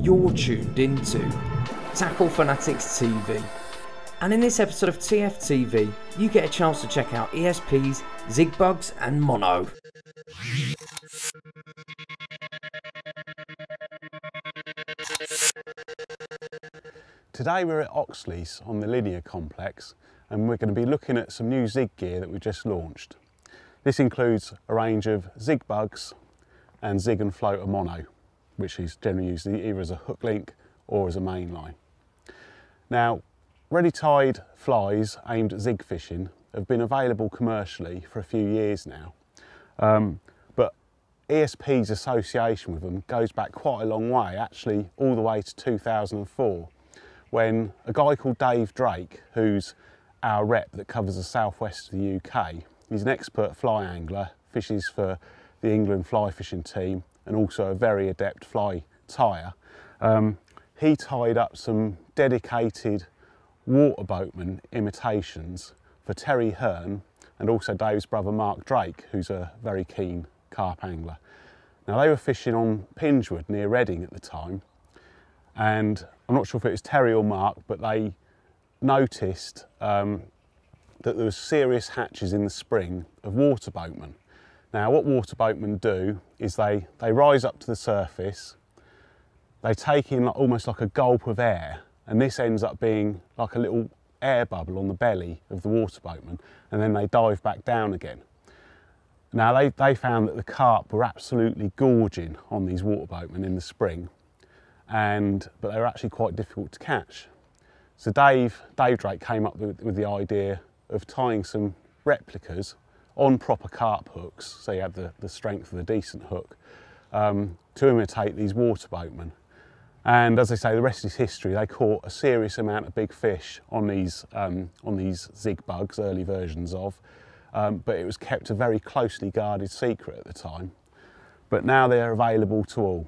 You're tuned into Tackle Fanatics TV. And in this episode of TFTV, you get a chance to check out ESP's Zig Bugs and Mono. Today we're at Oxlease on the Linear Complex and we're going to be looking at some new Zig gear that we've just launched. This includes a range of Zig Bugs and Zig and Floater Mono, which is generally used either as a hook link or as a main line. Now, ready tied flies aimed at Zig fishing have been available commercially for a few years now. Um, but ESP's association with them goes back quite a long way, actually all the way to 2004 when a guy called Dave Drake, who's our rep that covers the southwest of the UK, he's an expert fly angler, fishes for the England fly fishing team and also a very adept fly tyer. Um, he tied up some dedicated water boatman imitations for Terry Hearn and also Dave's brother Mark Drake, who's a very keen carp angler. Now they were fishing on Pingewood near Reading at the time and I'm not sure if it was Terry or Mark, but they noticed um, that there was serious hatches in the spring of water boatmen. Now what water boatmen do is they, they rise up to the surface, they take in like, almost like a gulp of air and this ends up being like a little air bubble on the belly of the water boatman and then they dive back down again. Now they, they found that the carp were absolutely gorging on these water boatmen in the spring and but they were actually quite difficult to catch. So Dave, Dave Drake came up with, with the idea of tying some replicas on proper carp hooks, so you had the, the strength of a decent hook, um, to imitate these water boatmen. And as I say, the rest is history. They caught a serious amount of big fish on these, um, on these zig bugs, early versions of, um, but it was kept a very closely guarded secret at the time. But now they're available to all.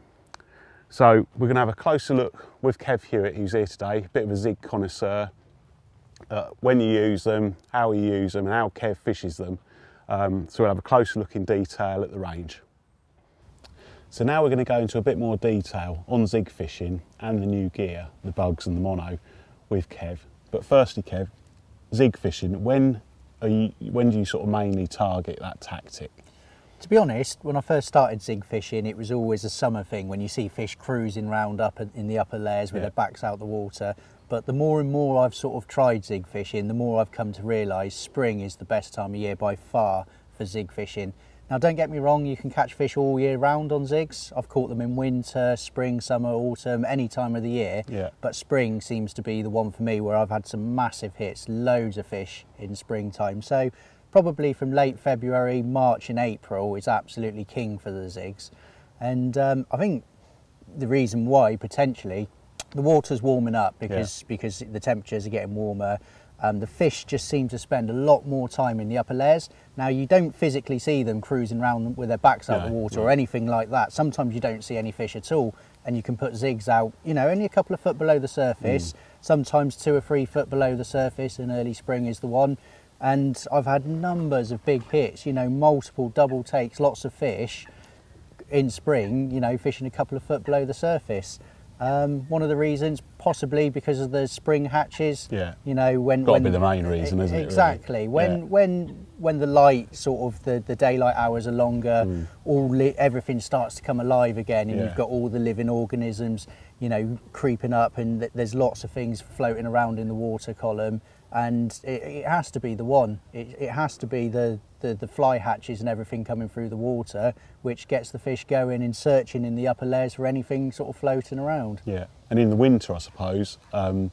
So we're going to have a closer look with Kev Hewitt, who's here today, a bit of a zig connoisseur, uh, when you use them, how you use them, and how Kev fishes them. Um, so we'll have a closer look in detail at the range. So now we're going to go into a bit more detail on zig fishing and the new gear, the bugs and the mono, with Kev. But firstly, Kev, zig fishing, when, are you, when do you sort of mainly target that tactic? To be honest, when I first started zig fishing, it was always a summer thing when you see fish cruising round up in the upper layers with yeah. their backs out the water. But the more and more I've sort of tried zig fishing, the more I've come to realise spring is the best time of year by far for zig fishing. Now don't get me wrong, you can catch fish all year round on zigs. I've caught them in winter, spring, summer, autumn, any time of the year. Yeah. But spring seems to be the one for me where I've had some massive hits, loads of fish in springtime. So probably from late February, March and April is absolutely king for the zigs. And um, I think the reason why potentially the water's warming up because yeah. because the temperatures are getting warmer. Um, the fish just seem to spend a lot more time in the upper layers. Now you don't physically see them cruising around with their backs out of the water or anything like that. Sometimes you don't see any fish at all and you can put zigs out, you know, only a couple of foot below the surface, mm. sometimes two or three foot below the surface in early spring is the one and I've had numbers of big hits, you know, multiple double takes, lots of fish in spring, you know, fishing a couple of foot below the surface. Um, one of the reasons, possibly because of the spring hatches. Yeah. You know, when got when, to be the main reason, isn't it? Exactly. Really? When yeah. when when the light sort of the, the daylight hours are longer, mm. all li- everything starts to come alive again, and yeah. you've got all the living organisms, you know, creeping up, and th- there's lots of things floating around in the water column and it, it, has to be the one. It, it has to be the, the, the, fly hatches and everything coming through the water, which gets the fish going and searching in the upper layers for anything sort of floating around. Yeah, and in the winter, I suppose, um,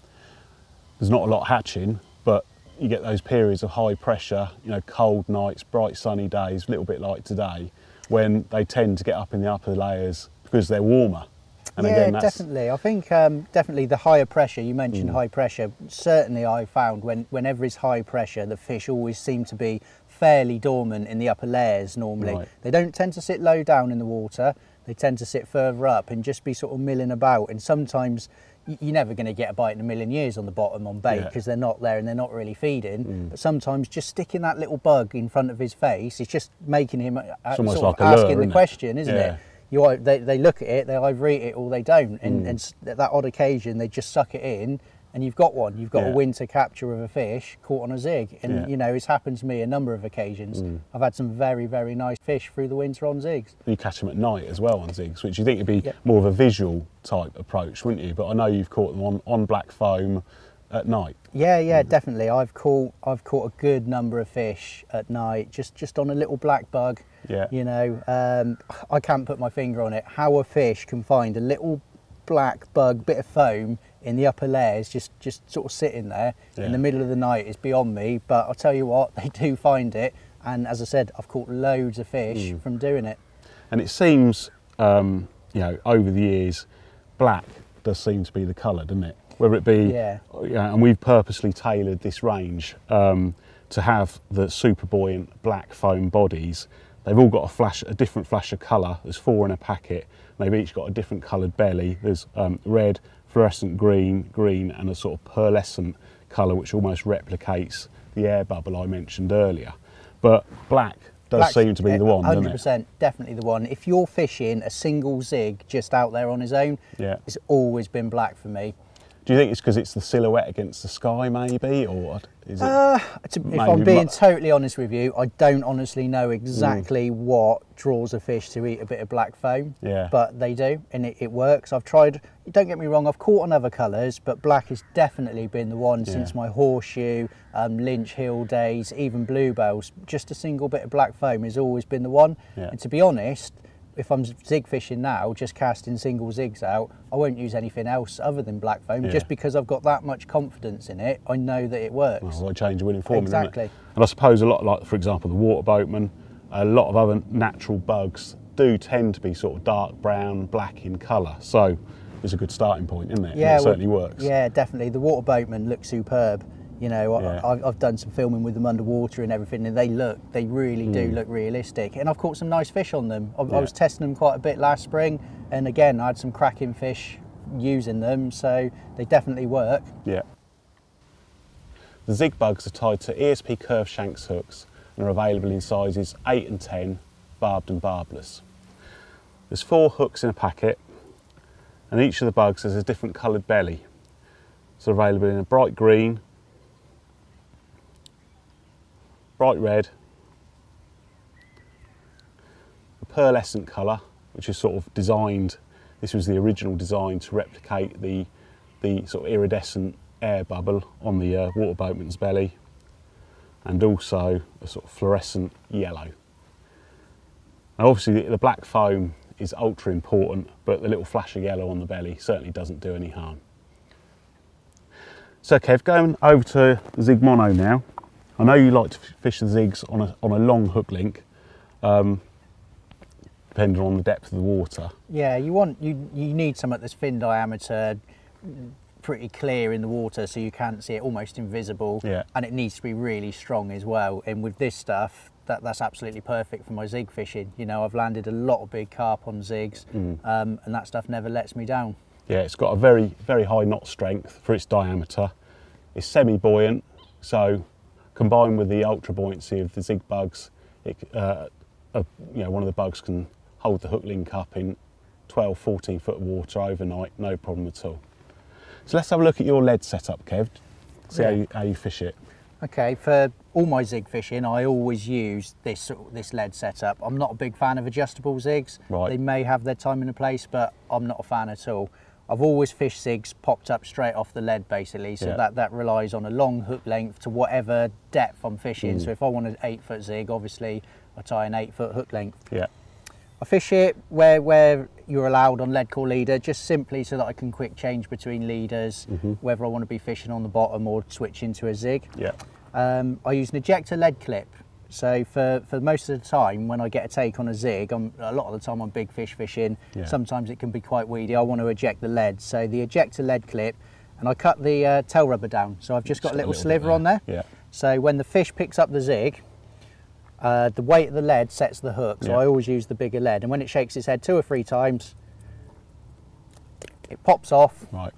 there's not a lot hatching, but you get those periods of high pressure, you know, cold nights, bright sunny days, a little bit like today, when they tend to get up in the upper layers because they're warmer. And yeah, again, definitely. I think um, definitely the higher pressure, you mentioned mm. high pressure, certainly I found when, whenever it's high pressure, the fish always seem to be fairly dormant in the upper layers normally. Right. They don't tend to sit low down in the water, they tend to sit further up and just be sort of milling about. And sometimes you're never going to get a bite in a million years on the bottom on bait because yeah. they're not there and they're not really feeding. Mm. But sometimes just sticking that little bug in front of his face is just making him uh, sort of like asking lure, the question, isn't yeah. it? You they, they look at it, they either eat it or they don't, and, Mm. and at that odd occasion they just suck it in, and you've got one. You've got Yeah. a winter capture of a fish caught on a zig, and Yeah. you know it's happened to me a number of occasions. Mm. I've had some very very nice fish through the winter on zigs. You catch them at night as well on zigs, which you think would be Yeah. more of a visual type approach, wouldn't you? But I know you've caught them on, on black foam at night. Yeah, yeah, definitely. I've caught I've caught a good number of fish at night, just just on a little black bug. Yeah. You know, um, I can't put my finger on it. How a fish can find a little black bug, bit of foam in the upper layers, just just sort of sitting there Yeah. in the middle of the night is beyond me. But I'll tell you what, they do find it, and as I said, I've caught loads of fish Mm. from doing it. And it seems, um, you know, over the years, black does seem to be the colour, doesn't it? Whether it be, Yeah. know, and we've purposely tailored this range um, to have the super buoyant black foam bodies. They've all got a flash, a different flash of colour. There's four in a packet. They've each got a different coloured belly. There's um, red, fluorescent green, green, and a sort of pearlescent colour which almost replicates the air bubble I mentioned earlier. But black does Black's- seem to be the one, doesn't it? 100%, definitely the one. If you're fishing a single zig just out there on his own, Yeah. it's always been black for me. Do you think it's because it's the silhouette against the sky, maybe, or is it? Uh, to, if I'm being totally honest with you, I don't honestly know Mm. exactly what draws a fish to eat a bit of black foam. Yeah. But they do, and it, it works. I've tried. Don't get me wrong. I've caught on other colours, but black has definitely been the one since my horseshoe, um, Lynch Hill days, even bluebells. Just a single bit of black foam has always been the one. Yeah. And to be honest. If I'm zig fishing now, just casting single zigs out, I won't use anything else other than black foam, Yeah. just because I've got that much confidence in it. I know that it works. well, change a winning formula? isn't it? Exactly. And I suppose a lot, like for example, the water boatman, a lot of other natural bugs do tend to be sort of dark brown, black in colour. So it's a good starting point, isn't it? And Yeah, it well, certainly works. Yeah, definitely. The water boatman looks superb. You know, I- Yeah. I've, I've done some filming with them underwater and everything, and they look, they really do Mm. look realistic. And I've caught some nice fish on them. I, I was testing them quite a bit last spring, and again, I had some cracking fish using them, so they definitely work. Yeah. The zig bugs are tied to ESP curved shanks hooks and are available in sizes 8 and 10, barbed and barbless. There's four hooks in a packet and each of the bugs has a different coloured belly. It's available in a bright green, bright red, a pearlescent colour, which is sort of designed, this was the original design to replicate the, the sort of iridescent air bubble on the uh, water boatman's belly, and also a sort of fluorescent yellow. Now obviously the, the black foam is ultra important, but the little flash of yellow on the belly certainly doesn't do any harm. So Kev, going over to Zigmono now. I know you like to fish the zigs on a, on a long hook link, um, depending on the depth of the water. Yeah, you want you you need something that's thin diameter, pretty clear in the water, so you can't see it, almost invisible. Yeah. And it needs to be really strong as well. And with this stuff, that that's absolutely perfect for my zig fishing. You know, I've landed a lot of big carp on zigs, Mm. um, and that stuff never lets me down. Yeah, it's got a very, very high knot strength for its diameter. It's semi-buoyant, so combined with the ultra buoyancy of the zig bugs, it, uh, uh, you know, one of the bugs can hold the hook link up in 12, 14 foot of water overnight, no problem at all. So let's have a look at your lead setup, Kev. See how, you, how you fish it. Okay, for all my zig fishing, I always use this this lead setup. I'm not a big fan of adjustable zigs. Right. They may have their time and a place, but I'm not a fan at all. I've always fished zigs popped up straight off the lead, basically. So Yeah. that that relies on a long hook length to whatever depth I'm fishing. Mm. So if I want an eight foot zig, obviously I tie an eight foot hook length. Yeah, I fish it where where you're allowed on lead core leader, just simply so that I can quick change between leaders, Mhm. whether I want to be fishing on the bottom or switch into a zig. yeah, Um, I use an ejector lead clip. So for, for most of the time when I get a take on a zig, I'm, a lot of the time I'm big fish fishing. Yeah. Sometimes it can be quite weedy. I want to eject the lead. So the ejector lead clip, and I cut the uh, tail rubber down. So I've just got a little, bit sliver on there. Yeah, So when the fish picks up the zig, uh, the weight of the lead sets the hook. So Yeah. I always use the bigger lead. And when it shakes its head two or three times, it pops off right.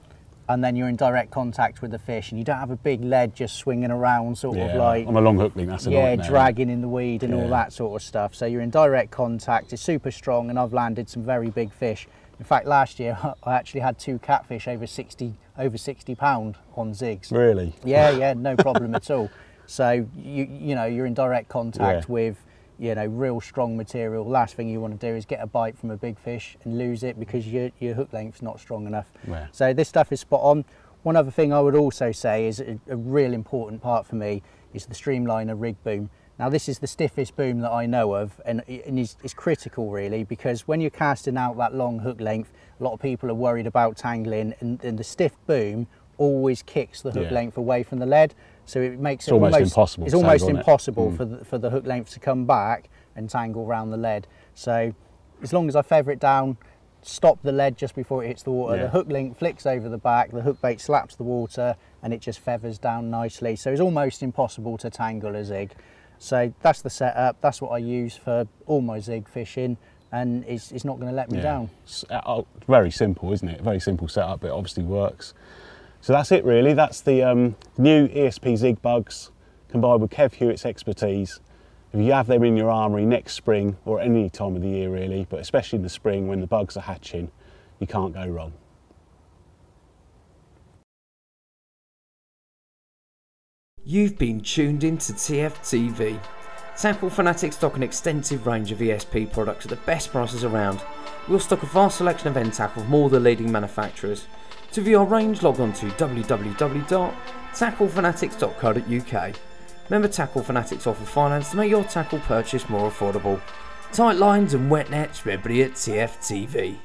And then you're in direct contact with the fish, and you don't have a big lead just swinging around, sort Yeah, of like on a long hook that's a yeah, dragging in the weed and all that sort of stuff. So you're in direct contact. It's super strong, and I've landed some very big fish. In fact, last year I actually had two catfish over 60 over 60 pound on zigs. Really? Yeah, yeah, no problem at all. So you you know you're in direct contact Yeah. with you know real strong material. Last thing you want to do is get a bite from a big fish and lose it because your your hook length's not strong enough. Yeah. So this stuff is spot on. One other thing I would also say is a, a real important part for me is the streamliner rig boom. Now this is the stiffest boom that I know of and, and is, is critical really because when you're casting out that long hook length, a lot of people are worried about tangling and, and the stiff boom always kicks the hook Yeah. length away from the lead. So it makes It's it almost impossible It's almost isn't it? impossible Mm. for, the, for the hook length to come back and tangle around the lead. So as long as I feather it down, stop the lead just before it hits the water, Yeah. the hook link flicks over the back, the hook bait slaps the water, and it just feathers down nicely. So it's almost impossible to tangle a zig. So that's the setup. That's what I use for all my zig fishing, and it's, it's not going to let me Yeah. down. It's, uh, oh, very simple, isn't it? Very simple setup, but it obviously works. So that's it really. That's the um, new ESP Zig Bugs combined with Kev Hewitt's expertise. If you have them in your armoury next spring or any time of the year really, but especially in the spring when the bugs are hatching, you can't go wrong. You've been tuned in to TFTV. Tackle Fanatics stock an extensive range of ESP products at the best prices around. We'll stock a vast selection of end tackle from all the leading manufacturers. To view our range, log on to www.tacklefanatics.co.uk. Remember Tackle Fanatics offer finance to make your tackle purchase more affordable. Tight lines and wet nets, everybody at TFTV.